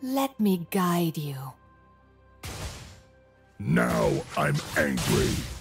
Let me guide you. Now I'm angry.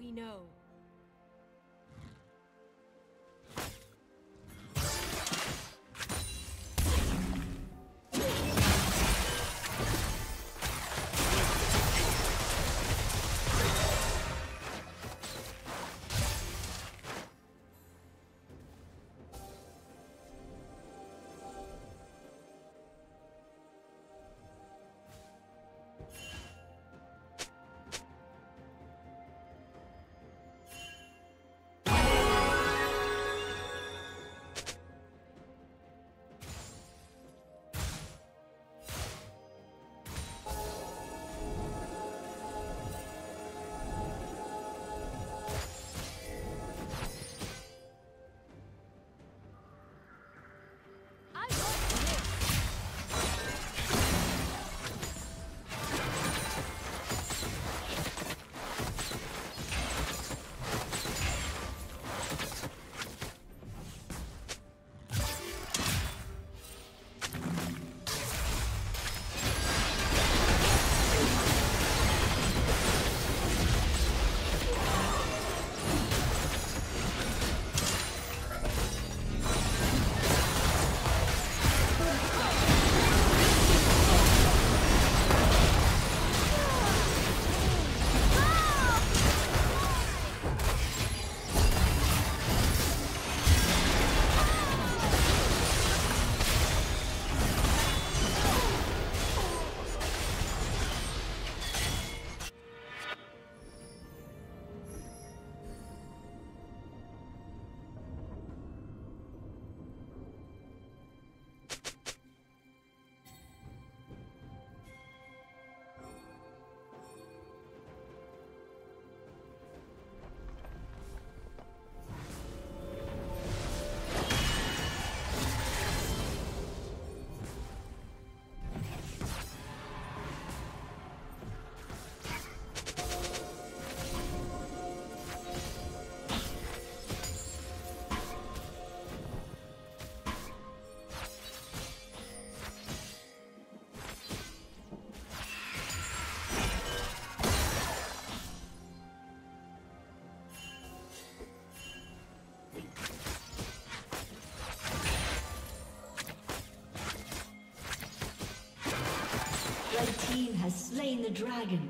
We know. Slain the dragon.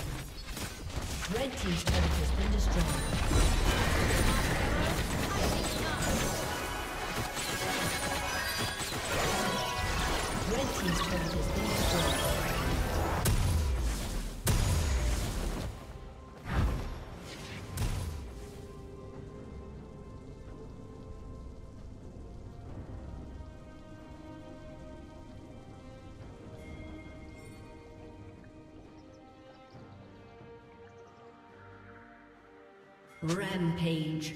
Rampage.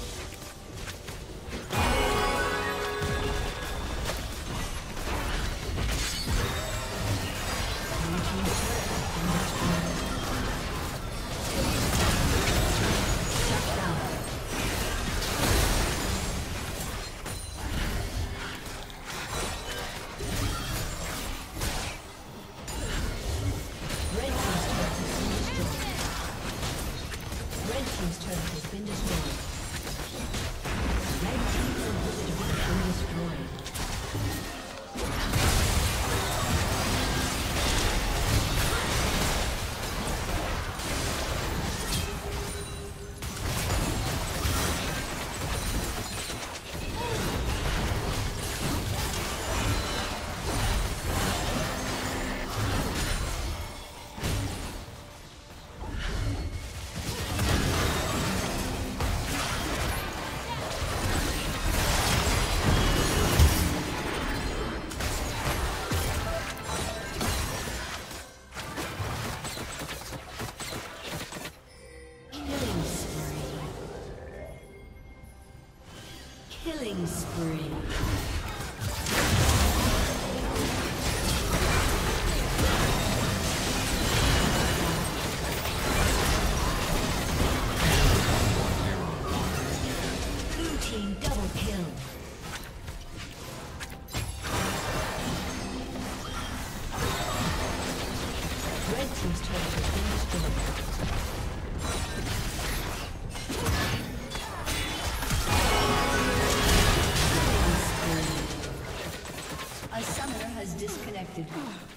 destroyed. Killing spree. Thank you.